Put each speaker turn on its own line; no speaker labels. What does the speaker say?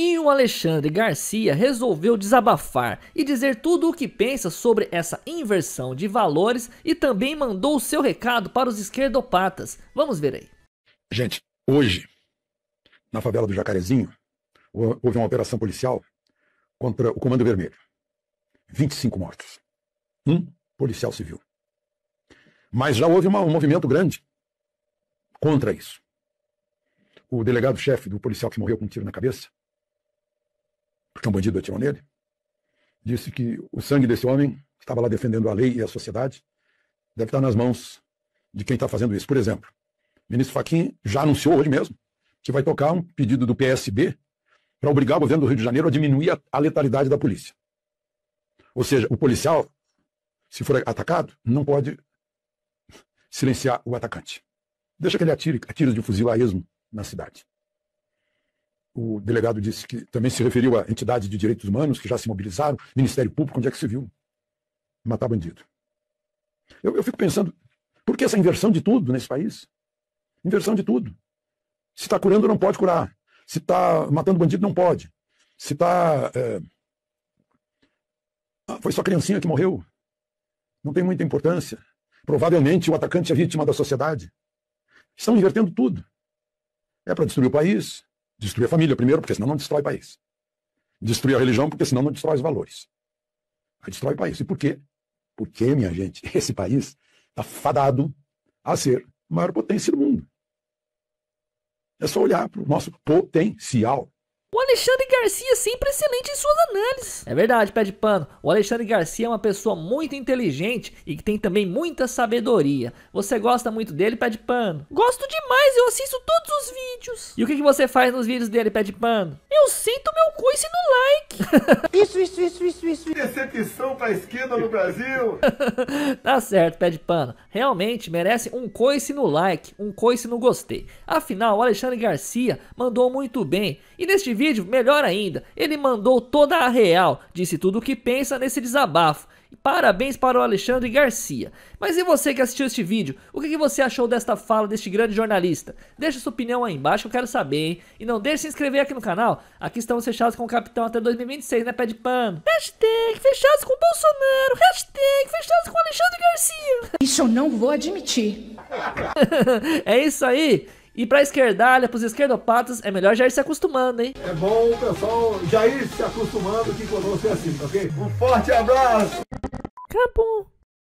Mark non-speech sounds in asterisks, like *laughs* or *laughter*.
E o Alexandre Garcia resolveu desabafar e dizer tudo o que pensa sobre essa inversão de valores e também mandou o seu recado para os esquerdopatas. Vamos ver aí.
Gente, hoje, na favela do Jacarezinho, houve uma operação policial contra o Comando Vermelho. 25 mortos. Um policial civil. Mas já houve uma, um movimento grande contra isso. O delegado-chefe do policial que morreu com um tiro na cabeça porque um bandido atirou nele, disse que o sangue desse homem, que estava lá defendendo a lei e a sociedade, deve estar nas mãos de quem está fazendo isso. Por exemplo, o ministro Fachin já anunciou hoje mesmo que vai tocar um pedido do PSB para obrigar o governo do Rio de Janeiro a diminuir a, a letalidade da polícia. Ou seja, o policial, se for atacado, não pode silenciar o atacante. Deixa que ele atire, atire de fuzil a esmo na cidade o delegado disse que também se referiu a entidades de direitos humanos que já se mobilizaram, Ministério Público, onde é que se viu matar bandido. Eu, eu fico pensando, por que essa inversão de tudo nesse país? Inversão de tudo. Se está curando, não pode curar. Se está matando bandido, não pode. Se está. É... Ah, foi só criancinha que morreu. Não tem muita importância. Provavelmente o atacante é vítima da sociedade. Estão invertendo tudo. É para destruir o país, Destruir a família primeiro, porque senão não destrói o país. Destruir a religião, porque senão não destrói os valores. Aí destrói o país. E por quê? Porque, minha gente, *laughs* esse país está fadado a ser a maior potência do mundo. É só olhar para o nosso potencial.
O Alexandre Garcia é sempre excelente em suas análises. É verdade, pé de pano. O Alexandre Garcia é uma pessoa muito inteligente e que tem também muita sabedoria. Você gosta muito dele, pé de pano? Gosto demais, eu assisto todos os vídeos. E o que, que você faz nos vídeos dele, pé de pano? Eu sinto meu coice no like. *laughs*
isso, isso, isso, isso, isso. Decepção pra esquerda no Brasil. *laughs*
tá certo, pé de pano. Realmente merece um coice no like, um coice no gostei. Afinal, o Alexandre Garcia mandou muito bem. E neste vídeo, melhor ainda, ele mandou toda a real, disse tudo o que pensa nesse desabafo. E parabéns para o Alexandre Garcia. Mas e você que assistiu este vídeo? O que, você achou desta fala deste grande jornalista? Deixa sua opinião aí embaixo que eu quero saber, hein? E não deixe de se inscrever aqui no canal. Aqui estamos fechados com o Capitão até 2026, né, pé de pano? Hashtag fechados com Bolsonaro. Hashtag fechados com Alexandre Garcia.
Isso eu não vou admitir. *laughs*
é isso aí. E pra esquerdalha, pros esquerdopatas, é melhor já ir se acostumando, hein?
É bom o pessoal já ir se acostumando que conosco é assim, ok? Um forte abraço!
Acabou.